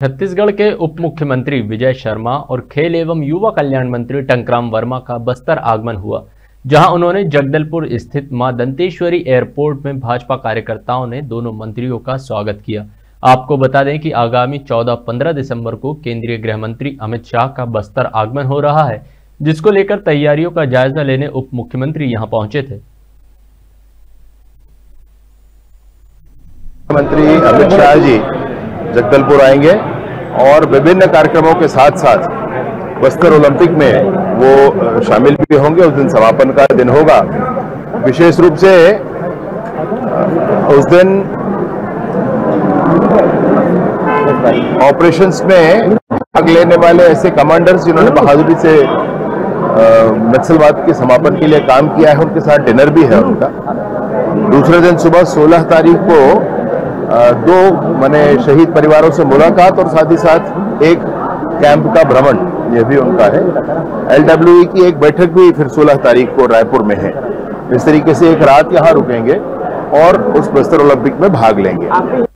छत्तीसगढ़ के उप मुख्यमंत्री विजय शर्मा और खेल एवं युवा कल्याण मंत्री टंकराम वर्मा का बस्तर आगमन हुआ, जहाँ उन्होंने जगदलपुर स्थित माँ दंतेश्वरी एयरपोर्ट में भाजपा कार्यकर्ताओं ने दोनों मंत्रियों का स्वागत किया। आपको बता दें कि आगामी 14-15 दिसंबर को केंद्रीय गृह मंत्री अमित शाह का बस्तर आगमन हो रहा है, जिसको लेकर तैयारियों का जायजा लेने उप मुख्यमंत्री यहाँ पहुँचे थे। मंत्री अमित शाह जी जगदलपुर आएँगे और विभिन्न कार्यक्रमों के साथ साथ बस्तर ओलंपिक में वो शामिल भी होंगे। उस दिन समापन का दिन होगा। विशेष रूप से उस दिन ऑपरेशंस में भाग लेने वाले ऐसे कमांडर्स जिन्होंने बहादुरी से नक्सलवाद के समापन के लिए काम किया है, उनके साथ डिनर भी है उनका। दूसरे दिन सुबह 16 तारीख को दो मैंने शहीद परिवारों से मुलाकात और साथ ही साथ एक कैंप का भ्रमण यह भी उनका है। एलडब्ल्यू की एक बैठक भी फिर 16 तारीख को रायपुर में है। इस तरीके से एक रात यहाँ रुकेंगे और उस बस्तर ओलंपिक में भाग लेंगे।